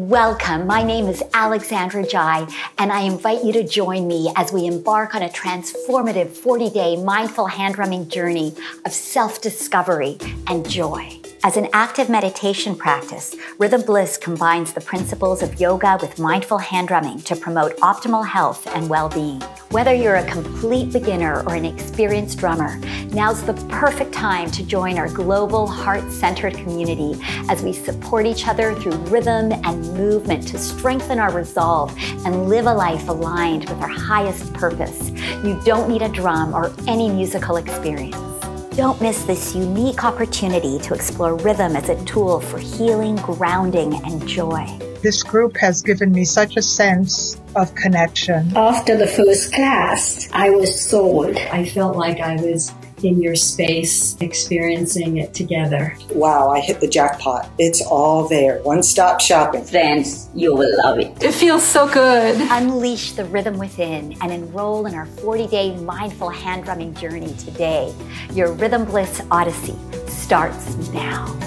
Welcome. My name is Alexandra Jai, and I invite you to join me as we embark on a transformative 40 day mindful hand drumming journey of self discovery and joy. As an active meditation practice, Rhythm Bliss combines the principles of yoga with mindful hand drumming to promote optimal health and well being. Whether you're a complete beginner or an experienced drummer, now's the perfect time to join our global heart centered community as we support each other through rhythm and movement to strengthen our resolve and live a life aligned with our highest purpose. You don't need a drum or any musical experience. Don't miss this unique opportunity to explore rhythm as a tool for healing, grounding, and joy. This group has given me such a sense of connection. After the first class, I was sold. I felt like I was in your space, experiencing it together. Wow, I hit the jackpot. It's all there. One stop shopping. Friends, you will love it. It feels so good. Unleash the rhythm within and enroll in our 40 day mindful hand drumming journey today. Your Rhythm Bliss Odyssey starts now.